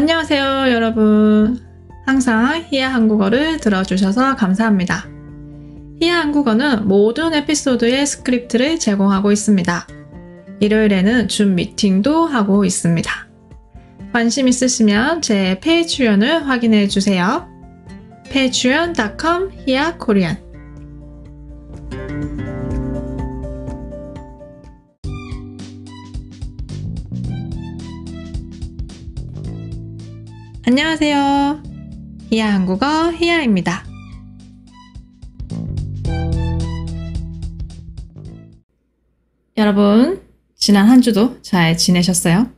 안녕하세요, 여러분. 항상 히야 한국어를 들어주셔서 감사합니다. 히야 한국어는 모든 에피소드의 스크립트를 제공하고 있습니다. 일요일에는 줌 미팅도 하고 있습니다. 관심 있으시면 제 Patreon을 확인해 주세요. patreon.com 히야 Korean 안녕하세요. 히야 한국어 히야입니다. 여러분, 지난 한 주도 잘 지내셨어요?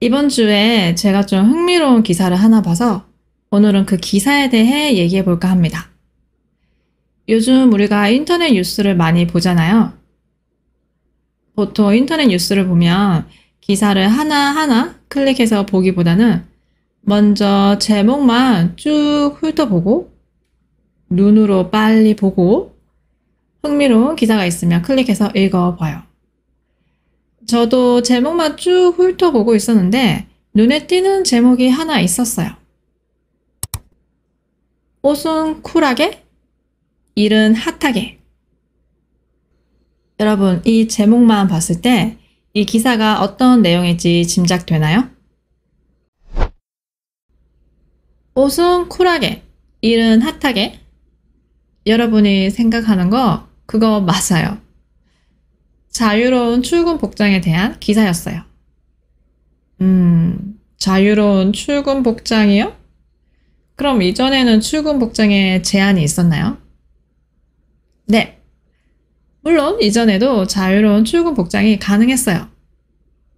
이번 주에 제가 좀 흥미로운 기사를 하나 봐서 오늘은 그 기사에 대해 얘기해 볼까 합니다. 요즘 우리가 인터넷 뉴스를 많이 보잖아요. 보통 인터넷 뉴스를 보면 기사를 하나하나 클릭해서 보기보다는 먼저 제목만 쭉 훑어보고 눈으로 빨리 보고 흥미로운 기사가 있으면 클릭해서 읽어봐요. 저도 제목만 쭉 훑어보고 있었는데 눈에 띄는 제목이 하나 있었어요. 옷은 쿨하게, 일은 핫하게. 여러분, 이 제목만 봤을 때 이 기사가 어떤 내용일지 짐작되나요? 옷은 쿨하게, 일은 핫하게. 여러분이 생각하는 거 그거 맞아요. 자유로운 출근 복장에 대한 기사였어요. 음, 자유로운 출근 복장이요? 그럼 이전에는 출근 복장에 제한이 있었나요? 네. 물론 이전에도 자유로운 출근 복장이 가능했어요.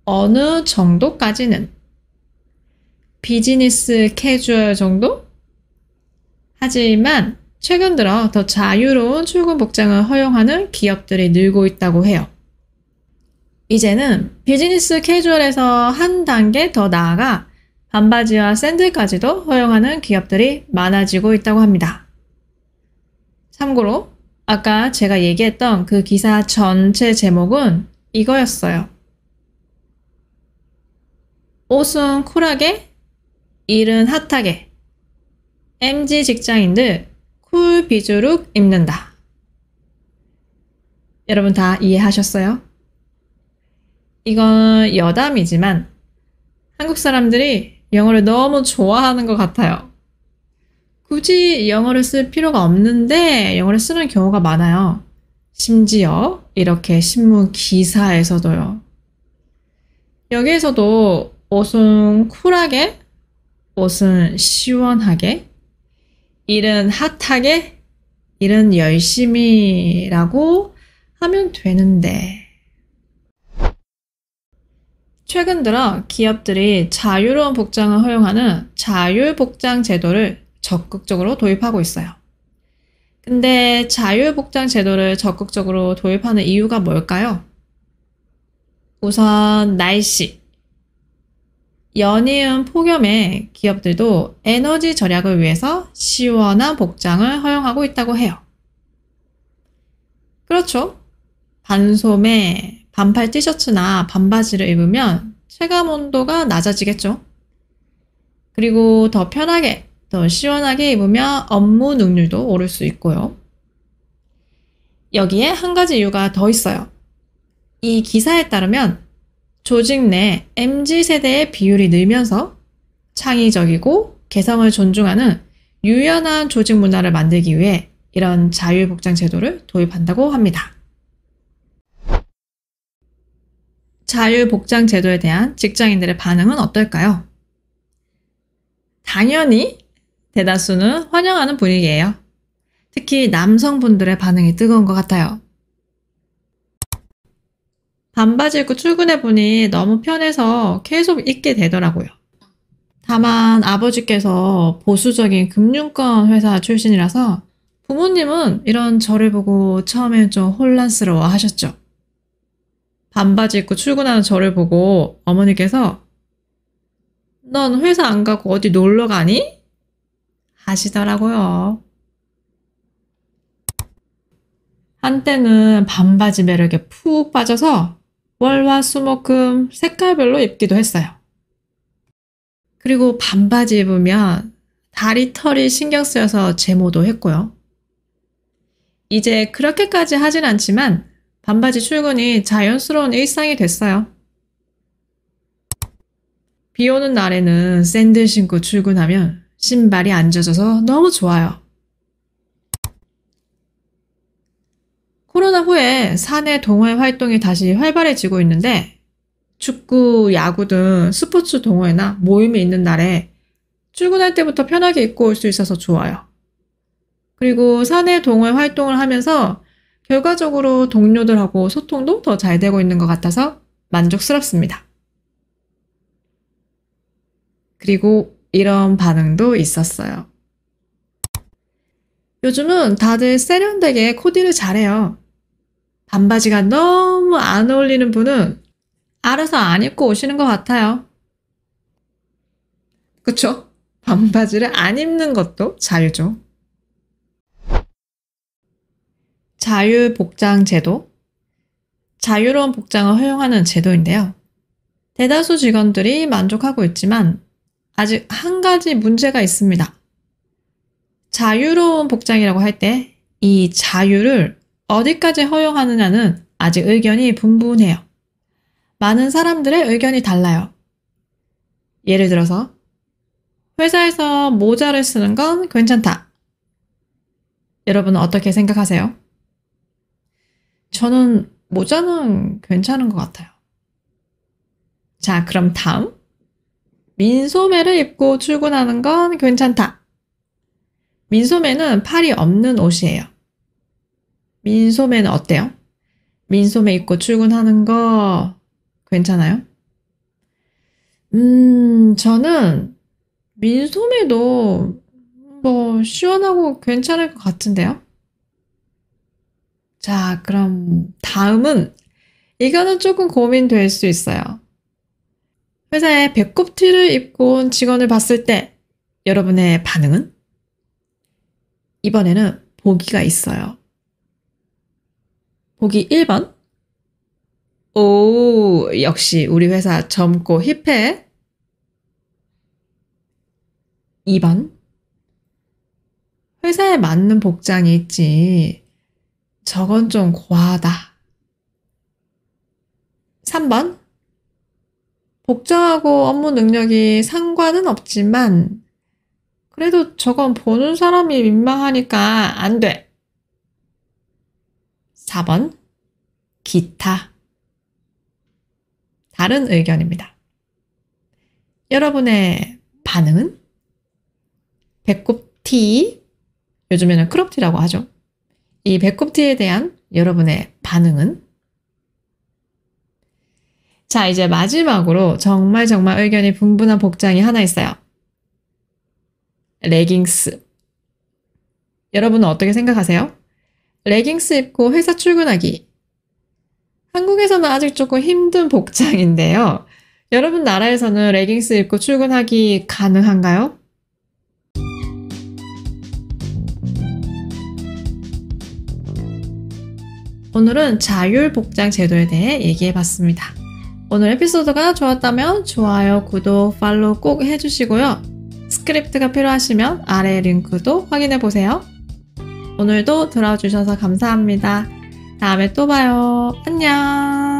어느 정도까지는. 비즈니스 캐주얼 정도? 하지만 최근 들어 더 자유로운 출근 복장을 허용하는 기업들이 늘고 있다고 해요. 이제는 비즈니스 캐주얼에서 한 단계 더 나아가 반바지와 샌들까지도 허용하는 기업들이 많아지고 있다고 합니다. 참고로 아까 제가 얘기했던 그 기사 전체 제목은 이거였어요. 옷은 쿨하게, 일은 핫하게. MG 직장인들 쿨 비주룩 입는다. 여러분 다 이해하셨어요? 이건 여담이지만 한국 사람들이 영어를 너무 좋아하는 것 같아요. 굳이 영어를 쓸 필요가 없는데 영어를 쓰는 경우가 많아요. 심지어 이렇게 신문 기사에서도요. 여기에서도 옷은 쿨하게, 옷은 시원하게, 일은 핫하게, 일은 열심히라고 하면 되는데. 최근 들어 기업들이 자유로운 복장을 허용하는 자율복장 제도를 적극적으로 도입하고 있어요. 근데 자율복장 제도를 적극적으로 도입하는 이유가 뭘까요? 우선 날씨. 연이은 폭염에 기업들도 에너지 절약을 위해서 시원한 복장을 허용하고 있다고 해요. 그렇죠. 반소매, 반팔 티셔츠나 반바지를 입으면 체감 온도가 낮아지겠죠. 그리고 더 편하게 더 시원하게 입으면 업무 능률도 오를 수 있고요. 여기에 한 가지 이유가 더 있어요. 이 기사에 따르면 조직 내 MZ세대의 비율이 늘면서 창의적이고 개성을 존중하는 유연한 조직 문화를 만들기 위해 이런 자율복장 제도를 도입한다고 합니다. 자율복장 제도에 대한 직장인들의 반응은 어떨까요? 당연히 대다수는 환영하는 분위기예요. 특히 남성분들의 반응이 뜨거운 것 같아요. 반바지 입고 출근해보니 너무 편해서 계속 입게 되더라고요. 다만 아버지께서 보수적인 금융권 회사 출신이라서 부모님은 이런 저를 보고 처음엔 좀 혼란스러워 하셨죠. 반바지 입고 출근하는 저를 보고 어머니께서 넌 회사 안 가고 어디 놀러 가니? 하시더라고요. 한때는 반바지 매력에 푹 빠져서 월화 수목금 색깔별로 입기도 했어요. 그리고 반바지 입으면 다리 털이 신경 쓰여서 제모도 했고요. 이제 그렇게까지 하진 않지만 반바지 출근이 자연스러운 일상이 됐어요. 비 오는 날에는 샌들 신고 출근하면 신발이 안 젖어서 너무 좋아요. 코로나 후에 사내 동호회 활동이 다시 활발해지고 있는데 축구, 야구 등 스포츠 동호회나 모임이 있는 날에 출근할 때부터 편하게 입고 올 수 있어서 좋아요. 그리고 사내 동호회 활동을 하면서 결과적으로 동료들하고 소통도 더 잘 되고 있는 것 같아서 만족스럽습니다. 그리고 이런 반응도 있었어요. 요즘은 다들 세련되게 코디를 잘해요. 반바지가 너무 안 어울리는 분은 알아서 안 입고 오시는 것 같아요. 그쵸? 반바지를 안 입는 것도 자유죠. 자율복장 제도. 자유로운 복장을 허용하는 제도인데요. 대다수 직원들이 만족하고 있지만 아직 한 가지 문제가 있습니다. 자유로운 복장이라고 할 때 이 자유를 어디까지 허용하느냐는 아직 의견이 분분해요. 많은 사람들의 의견이 달라요. 예를 들어서 회사에서 모자를 쓰는 건 괜찮다. 여러분은 어떻게 생각하세요? 저는 모자는 괜찮은 것 같아요. 자, 그럼 다음. 민소매를 입고 출근하는 건 괜찮다. 민소매는 팔이 없는 옷이에요. 민소매는 어때요? 민소매 입고 출근하는 거 괜찮아요? 음, 저는 민소매도 뭐 시원하고 괜찮을 것 같은데요? 자, 그럼 다음은 이거는 조금 고민될 수 있어요. 회사에 배꼽 티를 입고 온 직원을 봤을 때 여러분의 반응은? 이번에는 보기가 있어요. 보기 1번. 오, 역시 우리 회사 젊고 힙해. 2번. 회사에 맞는 복장이 있지. 저건 좀 과하다. 3번. 복장하고 업무 능력이 상관은 없지만, 그래도 저건 보는 사람이 민망하니까 안 돼. 4번. 기타. 다른 의견입니다. 여러분의 반응은? 배꼽 티, 요즘에는 크롭티라고 하죠. 이 배꼽 티에 대한 여러분의 반응은? 자, 이제 마지막으로 정말 정말 의견이 분분한 복장이 하나 있어요. 레깅스. 여러분은 어떻게 생각하세요? 레깅스 입고 회사 출근하기. 한국에서는 아직 조금 힘든 복장인데요. 여러분 나라에서는 레깅스 입고 출근하기 가능한가요? 오늘은 자율 복장 제도에 대해 얘기해 봤습니다. 오늘 에피소드가 좋았다면 좋아요, 구독, 팔로우 꼭 해주시고요. 스크립트가 필요하시면 아래 링크도 확인해 보세요. 오늘도 들어주셔서 감사합니다. 다음에 또 봐요. 안녕!